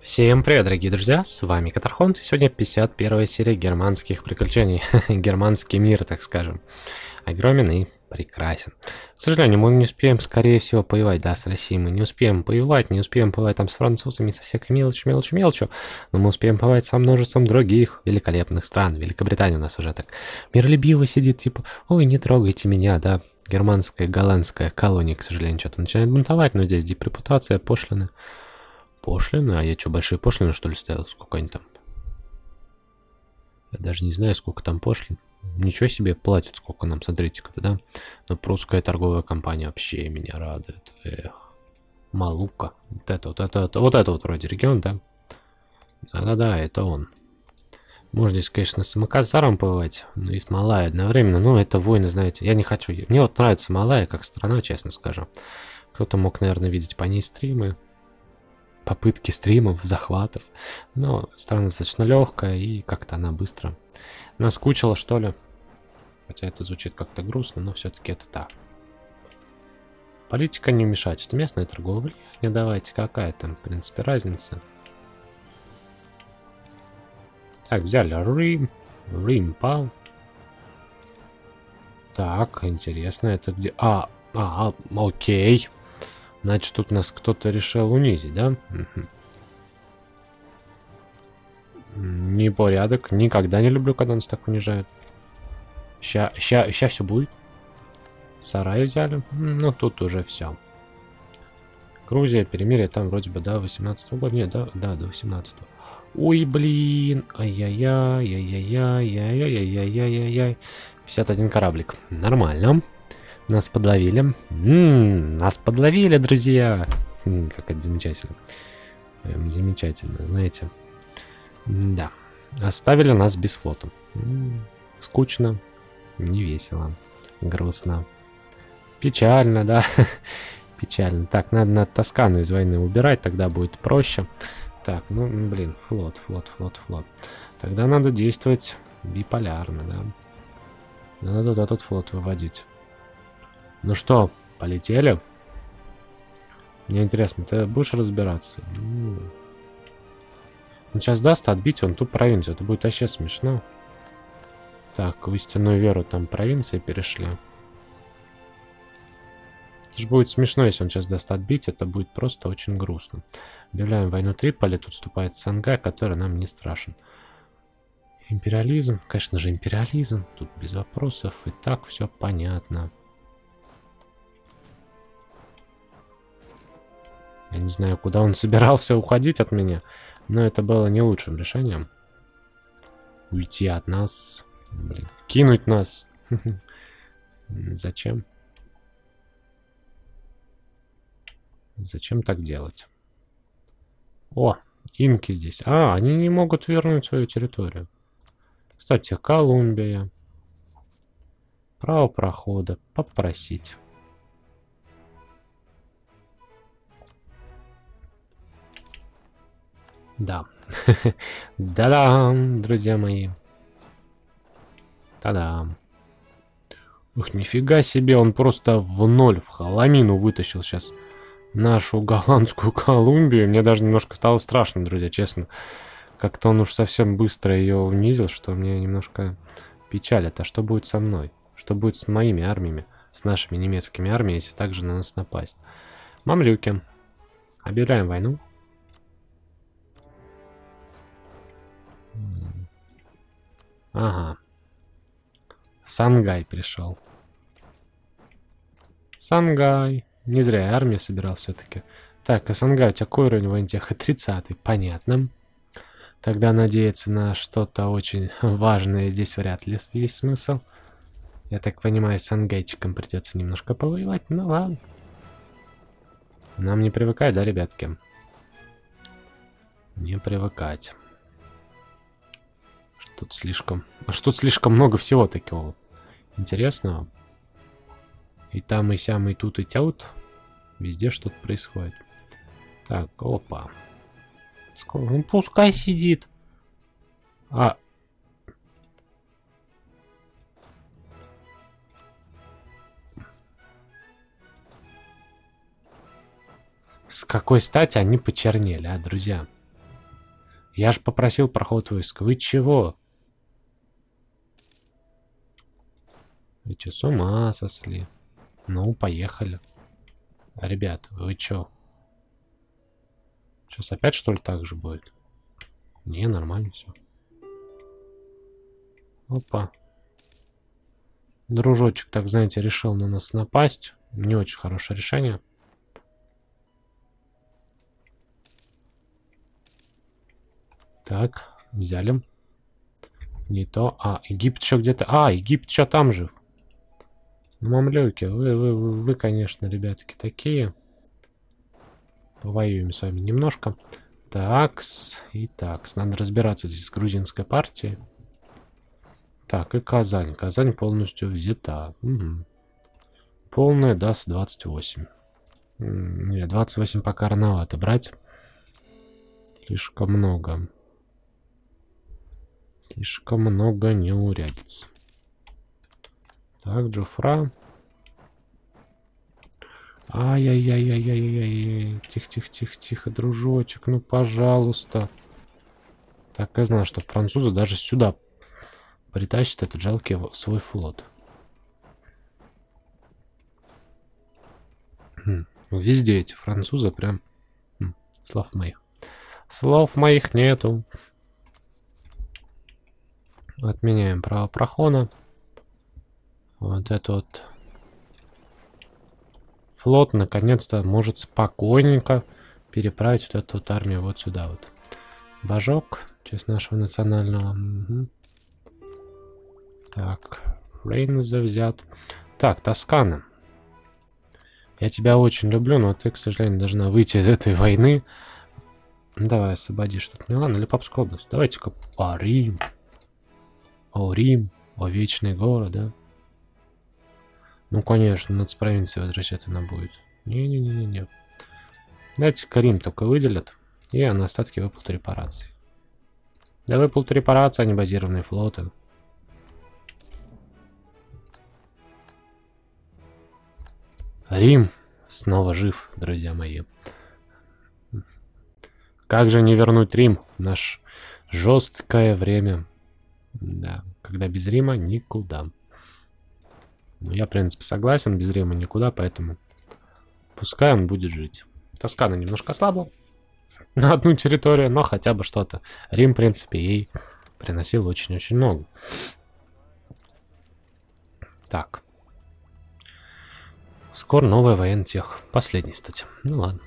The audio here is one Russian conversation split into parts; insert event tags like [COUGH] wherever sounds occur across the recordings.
Всем привет, дорогие друзья, с вами Катархонт, сегодня 51 серия германских приключений, [LAUGHS] германский мир, так скажем, огромен и прекрасен. К сожалению, мы не успеем, скорее всего, воевать, да, с Россией. Мы не успеем воевать, не успеем воевать там с французами, со всякой мелочью, мелочью, мелочью, но мы успеем воевать со множеством других великолепных стран. Великобритания у нас уже так миролюбиво сидит, типа, ой, не трогайте меня, да, германская, голландская колония, к сожалению, что-то начинает бунтовать, но здесь депрепутация, пошлины. Пошлины? А я что, большие пошлины, что ли, ставил? Сколько они там? Я даже не знаю, сколько там пошлин. Ничего себе платят, сколько нам, смотрите-ка, да? Но прусская торговая компания вообще меня радует. Эх. Малука. Вот это вот, это, это, вот это вот вроде регион, да? Да-да-да, это он. Можно здесь, конечно, с Маказаром побывать, но и с Малай одновременно. Но это войны, знаете, я не хочу. Мне вот нравится Малая как страна, честно скажу. Кто-то мог, наверное, видеть по ней стримы попытки стримов, захватов. Но страна достаточно легкая и как-то она быстро наскучила, что ли. Хотя это звучит как-то грустно, но все-таки это так. Политика не вмешать. Это местное торговое влияние. Давайте, какая там, в принципе, разница. Так, взяли Рим. Рим пал. Так, интересно, это где... А, а, окей. Значит, тут нас кто-то решил унизить, да? Непорядок. Никогда не люблю, когда нас так унижают. Ща, ща, ща все будет. Сарай взяли. Ну, тут уже все. Грузия, перемирие, там вроде бы, да, 18 -го года. Нет, да, да, до 18 -го. Ой, блин. Ай-яй-яй, ай-яй-яй, ай-яй-яй-яй-яй-яй. 51 кораблик. Нормально. Нас подловили. Ммм, нас подловили, друзья. М как это замечательно. Прям замечательно, знаете. да. Оставили нас без флота. М -м, скучно, не весело, грустно. Печально, да. [LAUGHS] Печально. Так, надо на Тоскану из войны убирать, тогда будет проще. Так, ну, блин, флот, флот, флот, флот. Тогда надо действовать биполярно, да. Надо вот этот флот выводить. Ну что, полетели? Мне интересно, ты будешь разбираться? Ну, он сейчас даст отбить, он ту провинцию. Это будет вообще смешно. Так, в истинную веру там провинции перешли. Это же будет смешно, если он сейчас даст отбить. Это будет просто очень грустно. Объявляем войну Триполи. Тут вступает Сангай, который нам не страшен. Империализм. Конечно же, империализм. Тут без вопросов. И так все понятно. Я не знаю, куда он [LAUGHS] собирался уходить от меня, но это было не лучшим решением. Уйти от нас. Блин, кинуть нас. [LAUGHS] Зачем? Зачем так делать? О, инки здесь. А, они не могут вернуть свою территорию. Кстати, Колумбия. Право прохода. Попросить. Да. [LAUGHS] Да-да, друзья мои. Та-дам. Ух, нифига себе, он просто в ноль, в холомину вытащил сейчас нашу голландскую Колумбию. Мне даже немножко стало страшно, друзья, честно. Как-то он уж совсем быстро ее унизил, что мне немножко печалит. А что будет со мной? Что будет с моими армиями? С нашими немецкими армиями, если также на нас напасть? Мамлюки. Объявляем войну. Ага. Сангай пришел. Сангай. Не зря я армию собирал все-таки. Так, а Сангай, у тебя какой уровень воентеха? 30 Понятно. Тогда надеяться на что-то очень важное здесь вряд ли есть смысл. Я так понимаю, с Ангайчиком придется немножко повоевать. Ну ладно. Нам не привыкать, да, ребятки? Не привыкать. Тут слишком... А что слишком много всего такого интересного. И там, и сям, и тут, и тяут. Везде что-то происходит. Так, опа. Сколько? Ну, пускай сидит. А... С какой стати они почернели, а, друзья? Я ж попросил проход войск. Вы чего? Что, с ума сосли? Ну, поехали. Ребят, вы чё? Сейчас опять что ли так же будет? Не, нормально все. Опа. Дружочек, так знаете, решил на нас напасть. Не очень хорошее решение. Так, взяли. Не то. А, Египет еще где-то. А, Египет еще там жив. Мамлюки, вы, вы, вы, вы, конечно, ребятки, такие. Повоюем с вами немножко. Такс и такс. Надо разбираться здесь с грузинской партией. Так, и Казань. Казань полностью взята. Угу. Полная даст 28. Нет, 28 пока рановато брать. Слишком много. Слишком много неурядиц. Так, Джуфра. Ай-яй-яй-яй-яй-яй. Тихо-тихо-тихо-тихо, дружочек, ну пожалуйста. Так, я знал, что французы даже сюда притащат этот жалкий свой флот. Хм, везде эти французы прям... Хм, слов моих. Слов моих нету. Отменяем право прохода. Вот это вот флот наконец-то может спокойненько переправить вот эту вот армию вот сюда вот. Божок, честь нашего национального. Угу. Так, Рейнза взят. Так, Тоскана. Я тебя очень люблю, но ты, к сожалению, должна выйти из этой войны. Давай, освободишь тут Милан или Папскую область. Давайте-ка... А, Рим. О, Рим. О, вечный город, да? Ну, конечно, нацпровинции возвращать она будет. Не-не-не-не. Дайте Карим только выделят, и на остатки выплату репараций. Да выплату репараций, а не базированные флоты. Рим снова жив, друзья мои. Как же не вернуть Рим в наш жесткое время? Да, когда без Рима никуда. Ну, я, в принципе, согласен, без Рима никуда, поэтому пускай он будет жить. Тоскана немножко слабо [LAUGHS] на одну территорию, но хотя бы что-то. Рим, в принципе, ей приносил очень-очень много. Так. Скоро новая воентех. Последний, кстати. Ну ладно.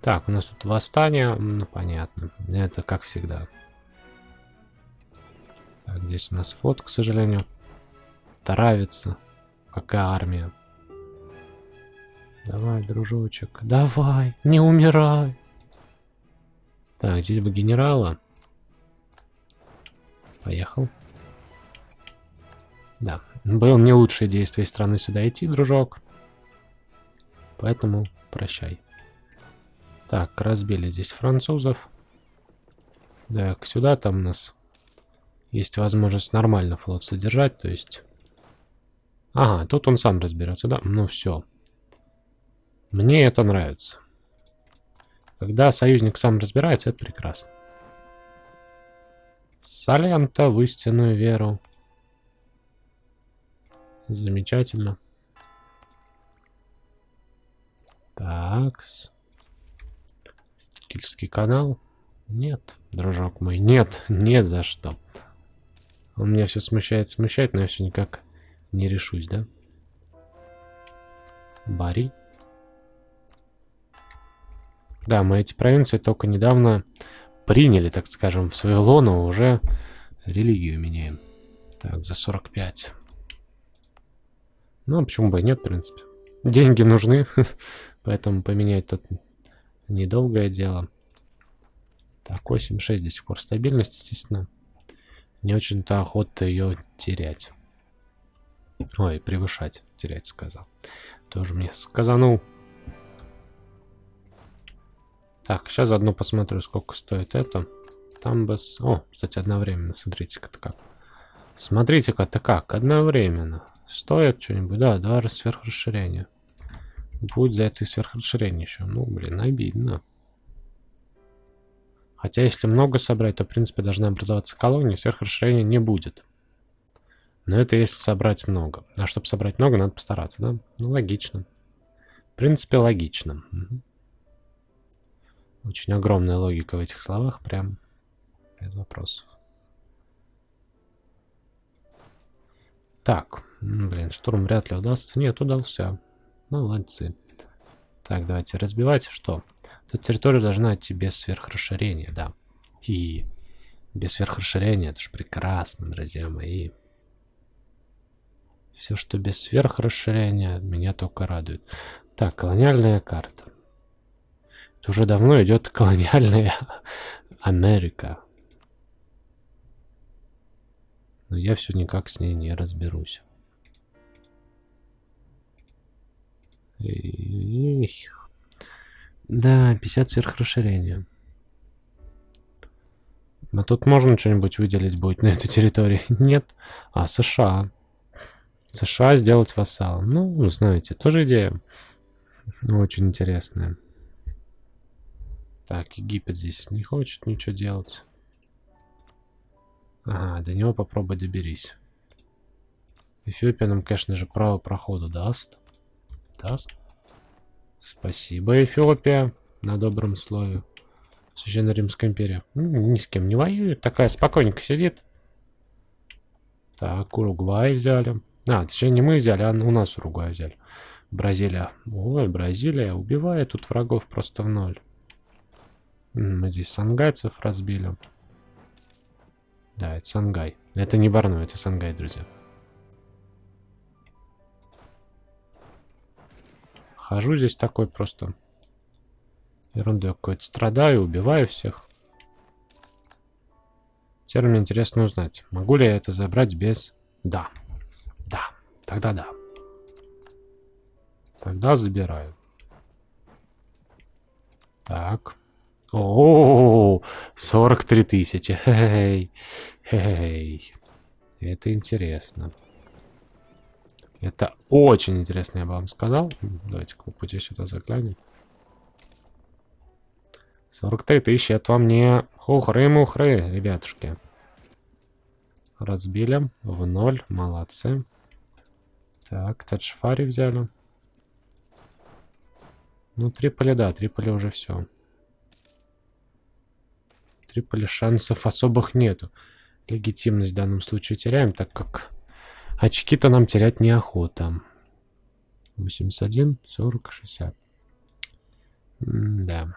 Так, у нас тут восстание. Ну, понятно. Это как всегда. Так, здесь у нас флот, к сожалению. Травится. Какая армия. Давай, дружочек. Давай, не умирай. Так, здесь бы генерала. Поехал. Да, было не лучшее действие страны сюда идти, дружок. Поэтому прощай. Так, разбили здесь французов. Так, сюда там у нас есть возможность нормально флот содержать, то есть... Ага, тут он сам разберется, да? Ну все. Мне это нравится. Когда союзник сам разбирается, это прекрасно. Салента в истинную веру. Замечательно. Такс. Кильский канал. Нет, дружок мой, нет, не за что. Он меня все смущает, смущает, но я все никак не решусь, да? Бари. Да, мы эти провинции только недавно приняли, так скажем, в свое лоно, уже религию меняем. Так, за 45. Ну, а почему бы и нет, в принципе. Деньги нужны, [LAUGHS] поэтому поменять тут недолгое дело. Так, 8.6 до сих пор стабильность, естественно. Не очень-то охота ее терять. Ой, превышать, терять сказал. Тоже мне сказанул. Так, сейчас заодно посмотрю, сколько стоит это. Там без... О, кстати, одновременно, смотрите-ка-то как. Смотрите-ка-то как, одновременно. Стоит что-нибудь? Да, два сверхрасширения. Будет за это и сверхрасширение еще. Ну, блин, обидно. Хотя если много собрать, то в принципе должна образоваться колония, сверхрасширения не будет. Но это если собрать много. А чтобы собрать много, надо постараться, да? Ну, логично. В принципе, логично. Очень огромная логика в этих словах, прям без вопросов. Так, блин, штурм вряд ли удастся. Нет, удался. Молодцы. Так, давайте разбивать. Что? Тут территория должна идти без сверхрасширения, да. И без сверхрасширения, это же прекрасно, друзья мои. Все, что без сверхрасширения, меня только радует. Так, колониальная карта. Это уже давно идет колониальная [LAUGHS] Америка. Но я все никак с ней не разберусь. Эх. Да, 50 сверхрасширения. А тут можно что-нибудь выделить будет на этой территории? [LAUGHS] Нет. А, США. США сделать вассалом. Ну, знаете, тоже идея очень интересная. Так, Египет здесь не хочет ничего делать. Ага, до него попробуй доберись. Эфиопия нам, конечно же, право прохода даст. Даст. Спасибо, Эфиопия, на добром слове. Священная Римская империя. ни с кем не воюет, такая спокойненько сидит. Так, Уругвай взяли. А, точнее, не мы взяли, а у нас Уругвай взяли. Бразилия. Ой, Бразилия убивает тут врагов просто в ноль. Мы здесь сангайцев разбили. Да, это Сангай. Это не Барну, это Сангай, друзья. Хожу здесь такой просто ерундой какой-то. Страдаю, убиваю всех. Теперь мне интересно узнать, могу ли я это забрать без... Да. Да. Тогда да. Тогда забираю. Так. О, 43 тысячи. Хей, хей. Это интересно. Это очень интересно, я бы вам сказал. Давайте по пути сюда заглянем. 43 тысячи, это вам не хухры-мухры, ребятушки. Разбили в ноль, молодцы. Так, таджфари взяли. Ну, Триполи, да, Триполи уже все. Триполи шансов особых нету. Легитимность в данном случае теряем, так как очки-то нам терять неохота. 81, 40, 60. М да.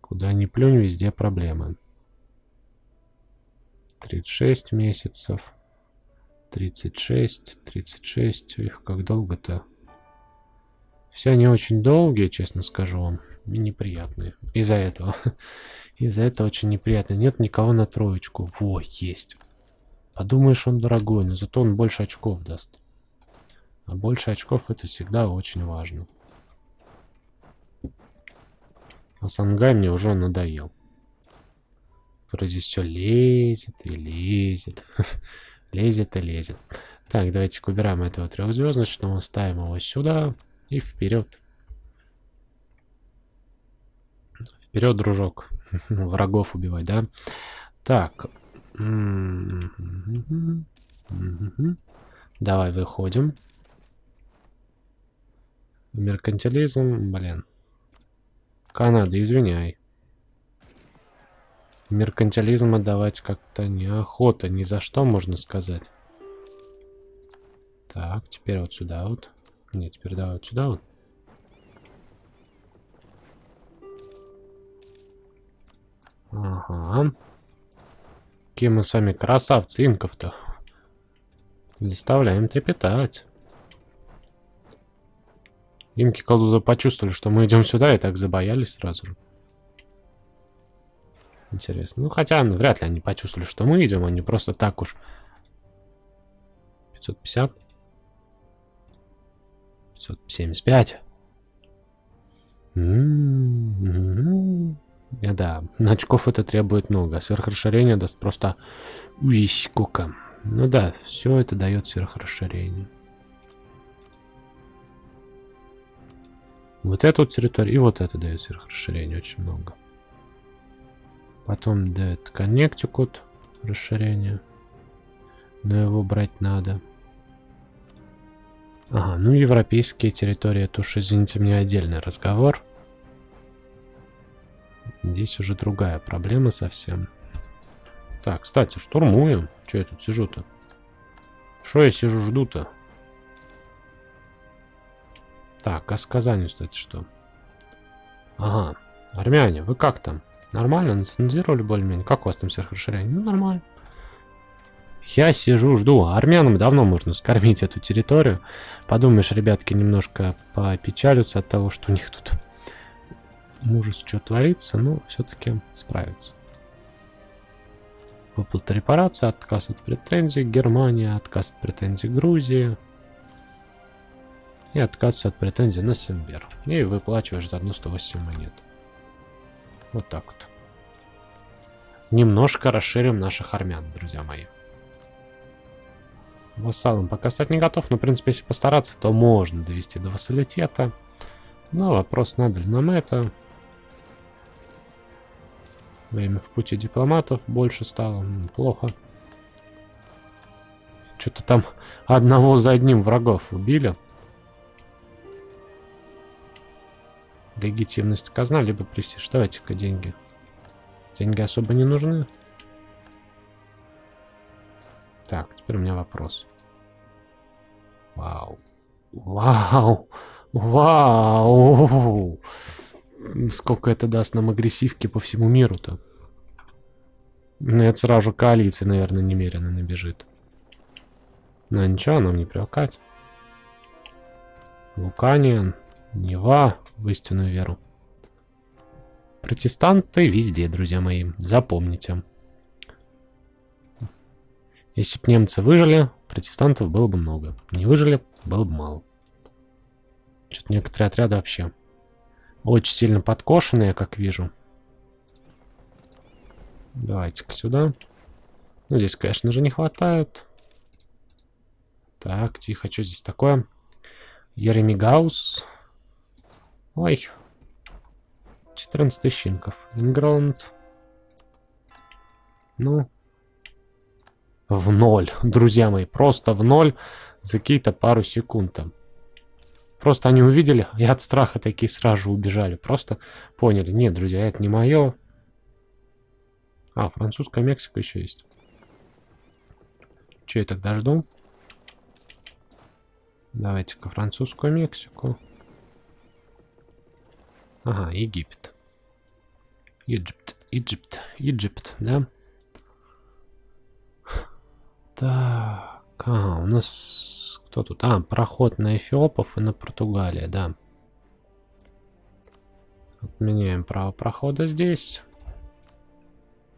Куда ни плюнь, везде проблемы. 36 месяцев. 36, 36. Их как долго-то? Все они очень долгие, честно скажу вам. И неприятные. Из-за этого. [LAUGHS] Из-за этого очень неприятно. Нет никого на троечку. Во, есть. Подумаешь, он дорогой, но зато он больше очков даст. А больше очков это всегда очень важно. А Сангай мне уже надоел. Который здесь все лезет и лезет. [LAUGHS] лезет и лезет. Так, давайте убираем этого трехзвездочного, ставим его сюда и вперед. Вперед, дружок. [LAUGHS] Врагов убивать, да? Так. Давай выходим. Меркантилизм, блин. Канада, извиняй. Меркантилизм отдавать как-то неохота, ни за что, можно сказать. Так, теперь вот сюда вот. Нет, теперь давай вот сюда вот. Ага. Какие мы с вами красавцы инков-то. Заставляем трепетать. Инки колдуза почувствовали, что мы идем сюда, и так забоялись сразу же. Интересно. Ну, хотя ну, вряд ли они почувствовали, что мы идем, они просто так уж... 550. 575. М-м-м. Да, очков это требует много. А сверхрасширение даст просто... Уй, сколько. Ну да, все это дает сверхрасширение. Вот эту территорию и вот это дает сверхрасширение очень много. Потом Dead Connecticut. Расширение. Но его брать надо. Ага, ну европейские территории, это уж, извините мне, отдельный разговор. Здесь уже другая проблема совсем. Так, кстати, штурмуем. Че я тут сижу-то? Что я сижу, жду-то? Так, а с Казанью, кстати, что? Ага, армяне, вы как там? Нормально, нацензировали более-менее? Как у вас там сверхрасширение? Ну, нормально. Я сижу, жду. Армянам давно можно скормить эту территорию. Подумаешь, ребятки немножко попечалятся от того, что у них тут ужас что творится, но все-таки справятся. Выплата репарации, отказ от претензий Германия, отказ от претензий Грузии. И отказ от претензий на Симбер. И выплачиваешь за одну 108 монет. Вот так вот. Немножко расширим наших армян, друзья мои. Вассалом пока стать не готов, но, в принципе, если постараться, то можно довести до вассалитета. Но вопрос, надо ли нам это. Время в пути дипломатов больше стало. Плохо. Что-то там одного за одним врагов убили. Легитимность казна, либо престиж. Давайте-ка деньги. Деньги особо не нужны. Так, теперь у меня вопрос. Вау. Вау. Вау. Сколько это даст нам агрессивки по всему миру-то? Ну, это сразу коалиции, наверное, немерено набежит. Но ничего, нам не привыкать. Луканиан, Нева в истинную веру. Протестанты везде, друзья мои. Запомните. Если бы немцы выжили, протестантов было бы много. Не выжили, было бы мало. Что-то некоторые отряды вообще очень сильно подкошенные, как вижу. Давайте-ка сюда. Ну, здесь, конечно же, не хватает. Так, тихо, что здесь такое? Еремигаус. Ой. 14 тысячинков. Инграунд. Ну, в ноль, друзья мои, просто в ноль за какие-то пару секунд там. Просто они увидели и от страха такие сразу убежали. Просто поняли, нет, друзья, это не мое. А, французская Мексика еще есть. Че я тогда жду? Давайте-ка французскую Мексику. Ага, Египет. Египет, Египет, Египет, да? Так, ага, у нас кто тут? А, проход на Эфиопов и на Португалия, да. Отменяем право прохода здесь.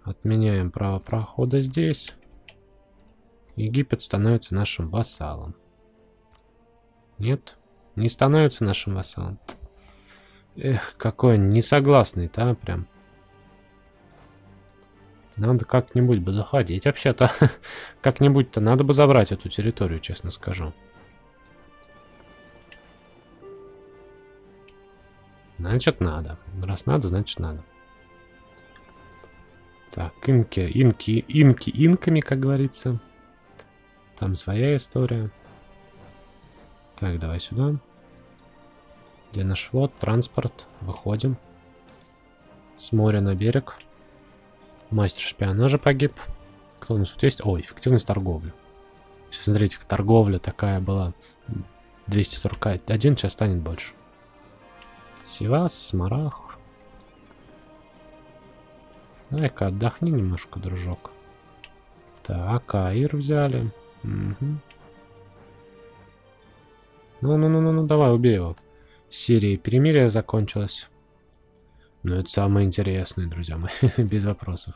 Отменяем право прохода здесь. Египет становится нашим вассалом. Нет, не становится нашим вассалом. Эх, какой несогласный-то, а, прям. Надо как-нибудь бы заходить. Вообще-то, [LAUGHS] как-нибудь-то надо бы забрать эту территорию, честно скажу. Значит, надо. Раз надо, значит, надо. Так, инки, инки, инки, инками, как говорится. Там своя история. Так, давай сюда. Где наш флот? Транспорт. Выходим. С моря на берег. Мастер шпионажа погиб. Кто у нас тут есть? О, эффективность торговли. Сейчас смотрите, торговля такая была. 241, сейчас станет больше. Сивас, Смарах. Давай-ка отдохни немножко, дружок. Так, Аир взяли. Угу. Ну-ну-ну-ну, давай, убей его. Сирия перемирие закончилось. Но это самое интересное, друзья мои, [LAUGHS] без вопросов.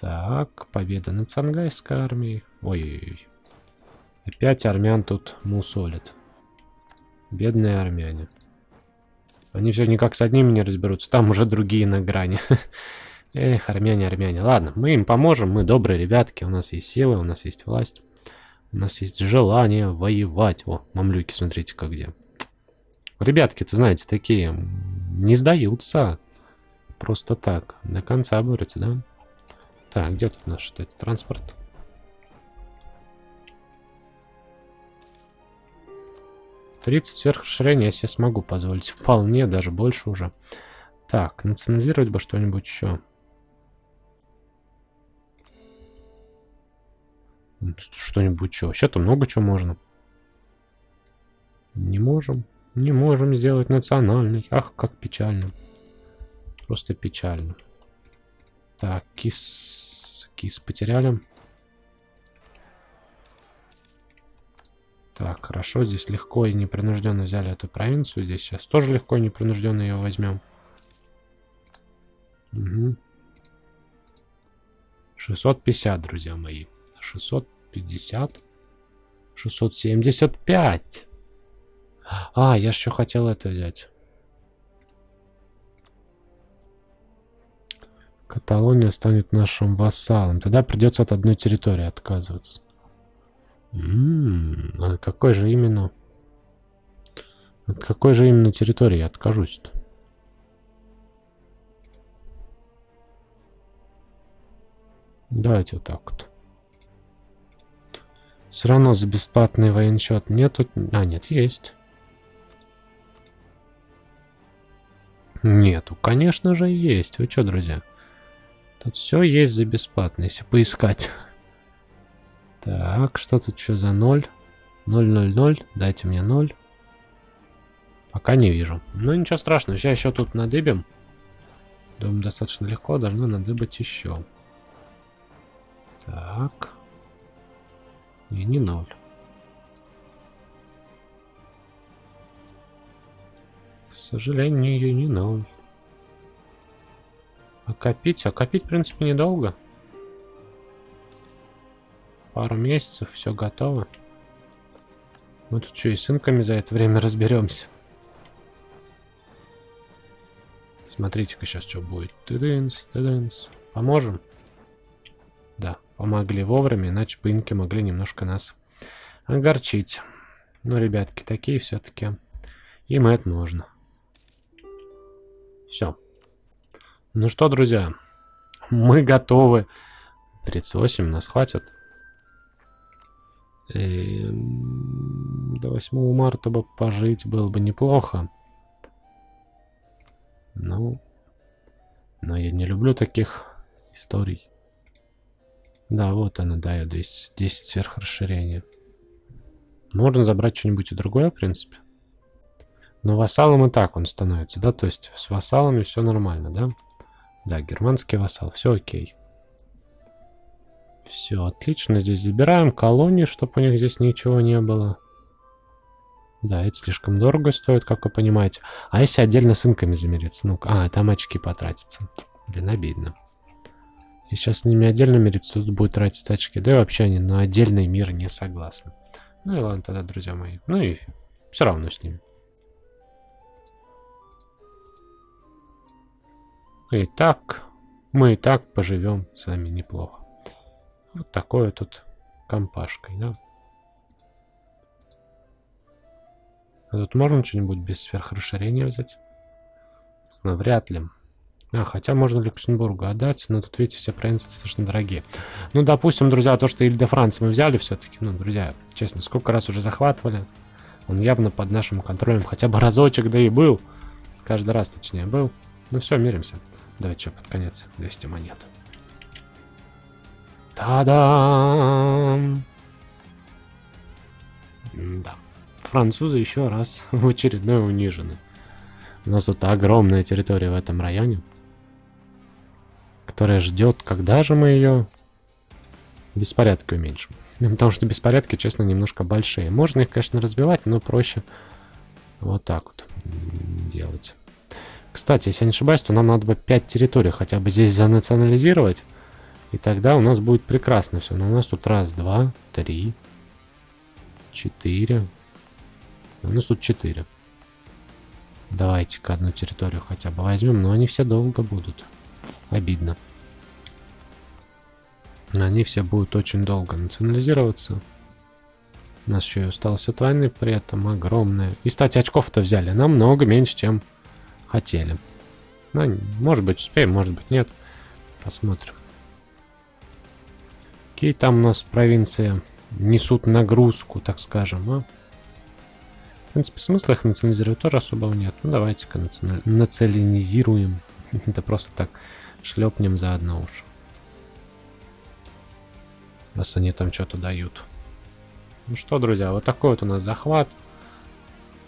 Так, победа над Цангайской армией. Ой-ой-ой. Опять армян тут мусолят. Бедные армяне. Они все никак с одними не разберутся. Там уже другие на грани. [LAUGHS] Эх, армяне, армяне. Ладно, мы им поможем. Мы добрые ребятки. У нас есть силы, у нас есть власть. У нас есть желание воевать. О, мамлюки, смотрите, как где. Ребятки, ты знаете, такие не сдаются. просто так. До конца борются, да? Так, где тут наш кстати, транспорт? Тридцать сверхрасширения я смогу позволить. Вполне, даже больше уже. Так, национализировать бы что-нибудь еще. Что-нибудь что? Вообще-то много чего можно. Не можем. Не можем сделать национальный. Ах, как печально. Просто печально. Так, кис... Кис потеряли. Так, хорошо, здесь легко и непринужденно взяли эту провинцию. Здесь сейчас тоже легко и непринужденно ее возьмем. Угу. 650, друзья мои. 650. 675. А, я еще хотел это взять. Каталония станет нашим вассалом. Тогда придется от одной территории отказываться. М -м, а какой же именно... От какой же именно территории я откажусь-то? Давайте вот так вот. Все равно за бесплатный военчет нету... А, нет, есть. Нету, конечно же есть. Вы что, друзья? Тут все есть за бесплатно, если поискать. Так, что тут что за 0? 0, 0, 0. Дайте мне 0. Пока не вижу. Ну, ничего страшного. Сейчас еще тут надыбим. Думаю, достаточно легко должно надыбать еще. Так. Не, не 0. Сожалению, не ноль. А копить? А копить, в принципе, недолго. Пару месяцев, все готово. Мы тут что, и с инками за это время разберемся. Смотрите-ка сейчас, что будет. Тыдынс, тыдынс. Поможем? Да, помогли вовремя, иначе бы инки могли немножко нас огорчить. Но, ребятки, такие все-таки. Им это нужно. Все. Ну что, друзья, мы готовы. 38 нас хватит. И до 8 марта бы пожить было бы неплохо. Ну, но я не люблю таких историй. Да, вот она дает 210 сверхрасширения. Можно забрать что-нибудь и другое, в принципе. Но вассалом и так он становится, да? То есть с вассалами все нормально, да? Да, германский вассал, все окей. Все, отлично. Здесь забираем колонии, чтобы у них здесь ничего не было. Да, это слишком дорого стоит, как вы понимаете. А если отдельно с инками замериться? Ну, а, там очки потратятся. Блин, обидно. И сейчас с ними отдельно мириться, тут будет тратить очки. Да и вообще они на отдельный мир не согласны. Ну и ладно тогда, друзья мои. Ну и все равно с ними. И так, мы и так поживем с вами неплохо. Вот такое тут компашкой, да. А тут можно что-нибудь без сверхрасширения взять? Ну, вряд ли. А, хотя можно Люксембургу отдать, но тут, видите, все провинции достаточно дорогие. Ну, допустим, друзья, то, что Иль-де Франц мы взяли все-таки, ну, друзья, честно, сколько раз уже захватывали. Он явно под нашим контролем хотя бы разочек, да и был. Каждый раз, точнее, был. Ну все, миримся. Давайте что, под конец 200 монет. Та-дам! Да. Французы еще раз [LAUGHS] в очередной унижены. У нас тут огромная территория в этом районе, которая ждет, когда же мы ее беспорядки уменьшим. Потому что беспорядки, честно, немножко большие. Можно их, конечно, разбивать, но проще вот так вот делать. Кстати, если я не ошибаюсь, то нам надо бы 5 территорий хотя бы здесь занационализировать. И тогда у нас будет прекрасно все. Но у нас тут раз, два, три, четыре. У нас тут четыре. Давайте-ка одну территорию хотя бы возьмем. Но они все долго будут. Обидно. Они все будут очень долго национализироваться. У нас еще и усталость от при этом огромная. И, кстати, очков-то взяли намного меньше, чем хотели. Ну, может быть успеем, может быть нет. Посмотрим. Какие там у нас провинции несут нагрузку, так скажем, а? В принципе, смысла их национализировать тоже особого нет. Ну, давайте-ка наци... национализируем. [LAUGHS] Это просто так шлепнем за одно уж. Раз они там что-то дают. Ну что, друзья, вот такой вот у нас захват.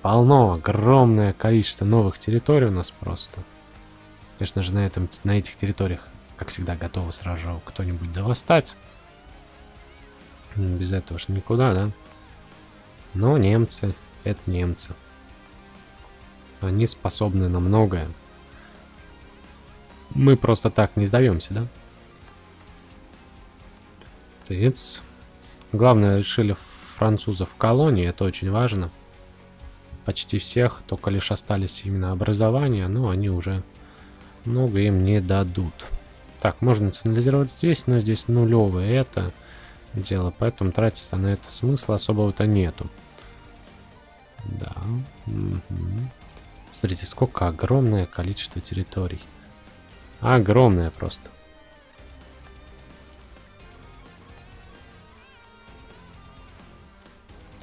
Полно, огромное количество новых территорий у нас просто. Конечно же, на, этом, на этих территориях, как всегда, готовы сразу кто-нибудь довостать. Без этого ж никуда, да? Но немцы, это немцы. Они способны на многое. Мы просто так не сдаемся, да? Тыц. Главное, решили французов в колонии, это очень важно. Почти всех, только лишь остались именно образования, но они уже много им не дадут. Так, можно национализировать здесь, но здесь нулевое это дело, поэтому тратиться на это смысла особого-то нету. Да. Угу. Смотрите, сколько огромное количество территорий. Огромное просто.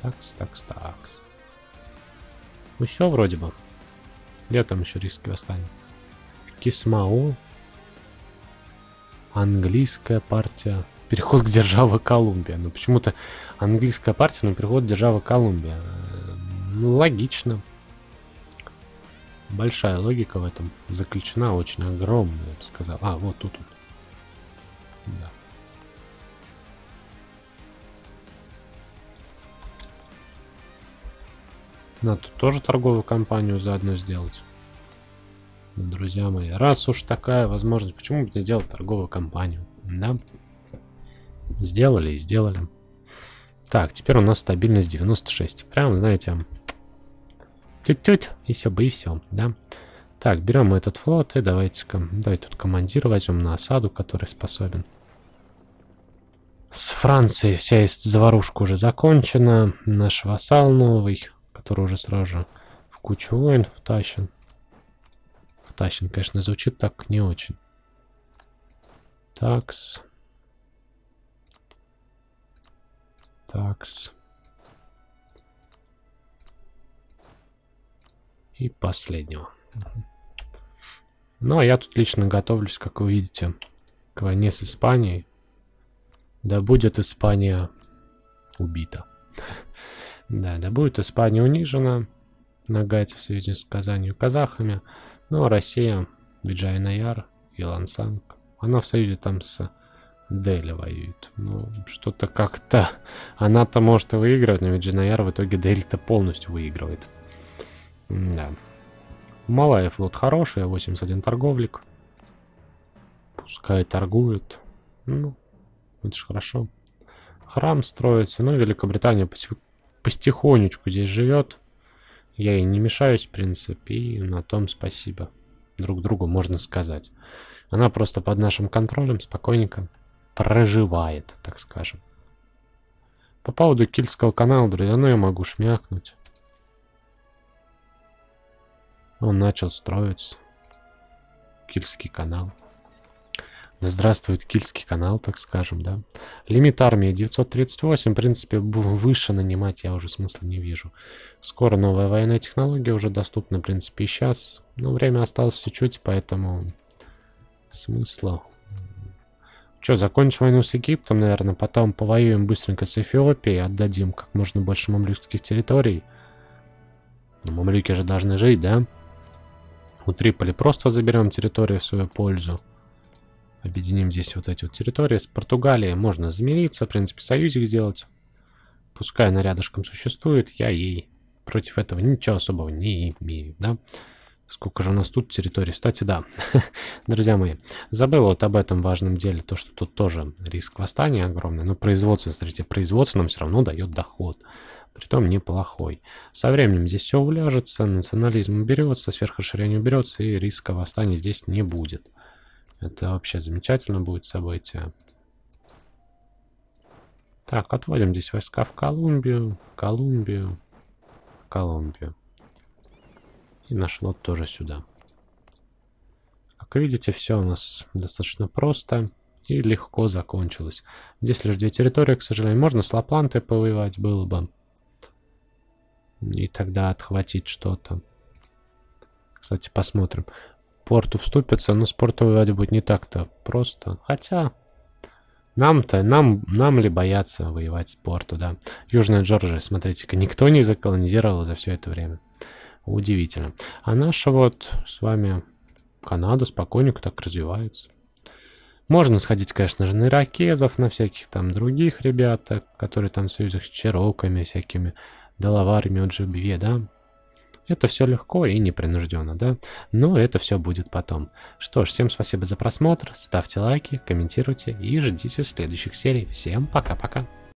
Такс, такс, такс. Ну все вроде бы. Где там еще риски восстания? Кисмау. Английская партия. Переход к державе Колумбия. Ну почему-то английская партия, но переход к державе Колумбия. Ну, логично. Большая логика в этом заключена, очень огромная, я бы сказал. А, вот тут вот. Да. Надо тоже торговую компанию заодно сделать. Друзья мои, раз уж такая возможность, почему бы не сделать торговую компанию? Да? Сделали и сделали. Так, теперь у нас стабильность 96. Прям, знаете, тють-тють, и все бы, и все, да? Так, берем этот флот и давайте-ка, давайте тут командир возьмем на осаду, который способен. С Францией вся заварушка уже закончена. Наш вассал новый который уже сразу же в кучу войн втащен. Втащен, конечно, звучит так не очень. Такс. Такс. И последнего. Ну, а я тут лично готовлюсь, как вы видите, к войне с Испанией. Да будет Испания убита. Да, да будет Испания унижена, Нагайцы в связи с Казанью казахами, ну а Россия, Биджай Наяр и Лансанг, она в союзе там с Дели воюет. Ну, что-то как-то... [LAUGHS] Она-то может и выигрывать, но ведь Джинаяр в итоге Дели-то полностью выигрывает. Да. Малая флот хороший, 81 торговлик. Пускай торгует. Ну, это же хорошо. Храм строится. Ну, Великобритания потихонечку здесь живет. Я ей не мешаюсь, в принципе, и на том спасибо. Друг другу можно сказать. Она просто под нашим контролем спокойненько проживает, так скажем. По поводу Кильского канала, друзья, ну я могу шмякнуть. Он начал строиться. Кильский канал. Да здравствует Кильский канал, так скажем, да. Лимит армии 938, в принципе, выше нанимать я уже смысла не вижу. Скоро новая военная технология уже доступна, в принципе, и сейчас. Но время осталось чуть-чуть, поэтому смысла. Че, закончим войну с Египтом, наверное, потом повоюем быстренько с Эфиопией, отдадим как можно больше мамлюкских территорий. Но мамлюки же должны жить, да? У Триполи просто заберем территорию в свою пользу. Объединим здесь вот эти вот территории. С Португалией можно замириться, в принципе, союзик сделать. Пускай она рядышком существует, я ей против этого ничего особого не имею, да. Сколько же у нас тут территорий? Кстати, да, [LAUGHS] друзья мои, забыл вот об этом важном деле, то, что тут тоже риск восстания огромный, но производство, смотрите, производство нам все равно дает доход, притом неплохой. Со временем здесь все уляжется, национализм уберется, сверхрасширение уберется, и риска восстания здесь не будет. Это вообще замечательно будет событие. Так, отводим здесь войска в Колумбию, Колумбию, Колумбию. И наш флот тоже сюда. Как видите, все у нас достаточно просто и легко закончилось. Здесь лишь две территории, к сожалению. Можно с Лаплантой повоевать было бы. И тогда отхватить что-то. Кстати, посмотрим. Порту вступится, но с порту воевать будет не так-то просто. Хотя, нам-то, нам, нам ли бояться воевать с порту, да. Южная Джорджия, смотрите-ка, никто не заколонизировал за все это время. Удивительно. А наша вот с вами Канада спокойненько так развивается. Можно сходить, конечно же, на иракезов, на всяких там других ребят, которые там в союзах с чероками, всякими доловарами от да. Это все легко и непринужденно, да? Но это все будет потом. Что ж, всем спасибо за просмотр, ставьте лайки, комментируйте и ждите следующих серий. Всем пока-пока.